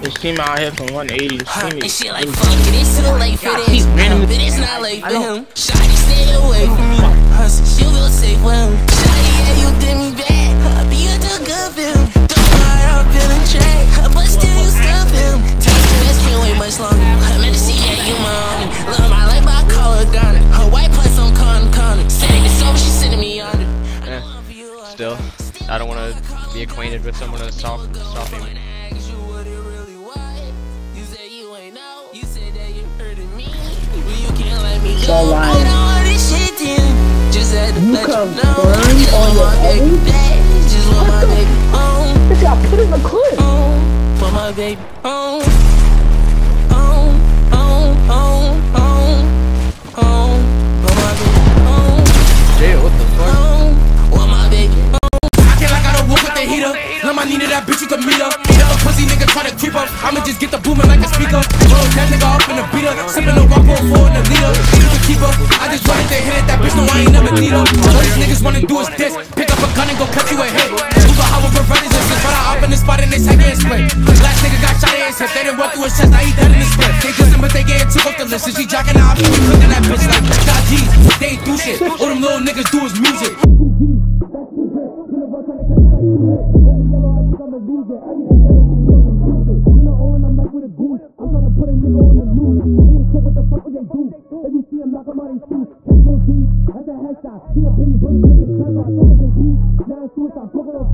This team out here from 180. This team And is shit like fuck it, it's too late for this. He's random. But it's not late for him. Shawty stay away from me. Hustle, she'll feel safe with him. Shawty, yeah, you did me bad. Uh, But you too good for him. Don't lie, I'm feeling trapped. But still, you stuff him. Take the best, can't wait much longer. I'm in the sea, yeah, you my homie. Love my life, but I call her Donna. Her white place on corner, corner. Saying it's over, she sending me under. Eh, still, I don't want to be acquainted with someone that's soft, soft So like, you on your edit? This got put in the clip. For my baby, Nina that bitch you can meet her. If a pussy nigga try to creep up, I'ma just get the booming like a speaker. Roll that nigga up in the beater. Sippin' the walk on four in the leader. Need the keeper. I just wanted to hit it. That bitch know I ain't never need her. All these niggas wanna do is this. Pick up a gun and go cut you a hit. Move a with brothers and shit. But I up in the spot and they say get split. Last nigga got shot in his hip. They didn't walk through his chest. Now he dead in his split. They dissing but they getting took off the list. And she jacking out. I be cooking that bitch like God G's. They ain't do shit. All them little niggas do is music. I'm a loser. Everything, everything, everything, everything. Pulling up and I'm like with a goose. I'm trying to put a nigga on the news. What the fuck do. If you see him, knock him his that's a headshot. He better. I thought. Now it's suicide, fuck it up.